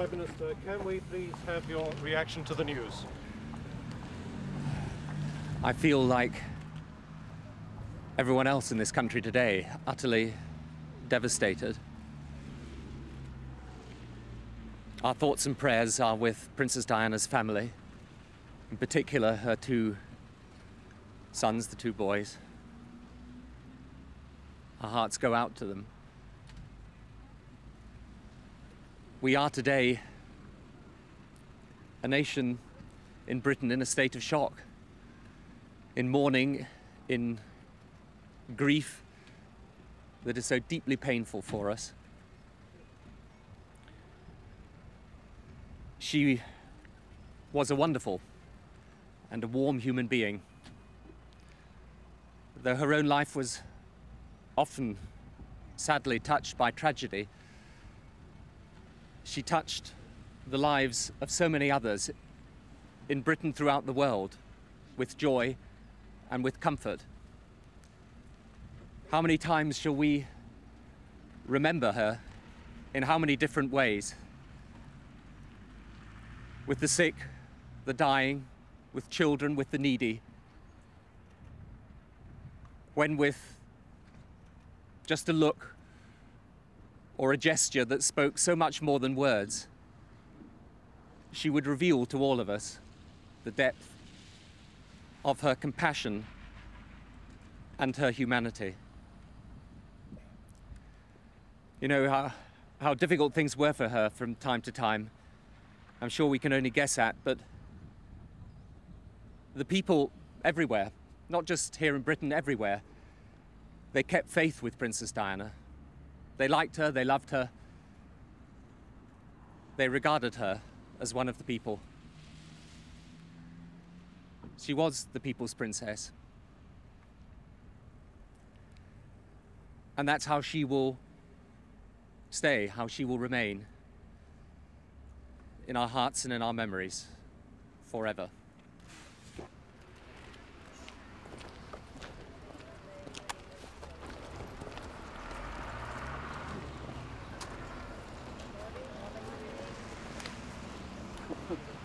uh, can we please have your reaction to the news? I feel like everyone else in this country today, utterly devastated. Our thoughts and prayers are with Princess Diana's family, in particular her two sons, the two boys. Our hearts go out to them. We are today a nation in Britain in a state of shock, in mourning, in grief that is so deeply painful for us. She was a wonderful and a warm human being. Though her own life was often sadly touched by tragedy, she touched the lives of so many others in Britain throughout the world with joy and with comfort. How many times shall we remember her in how many different ways? With the sick, the dying, with children, with the needy. When with just a look or a gesture that spoke so much more than words, she would reveal to all of us the depth of her compassion and her humanity. You know how, how difficult things were for her from time to time. I'm sure we can only guess at, but the people everywhere, not just here in Britain, everywhere, they kept faith with Princess Diana. They liked her, they loved her, they regarded her as one of the people. She was the people's princess. And that's how she will stay, how she will remain in our hearts and in our memories forever. Okay.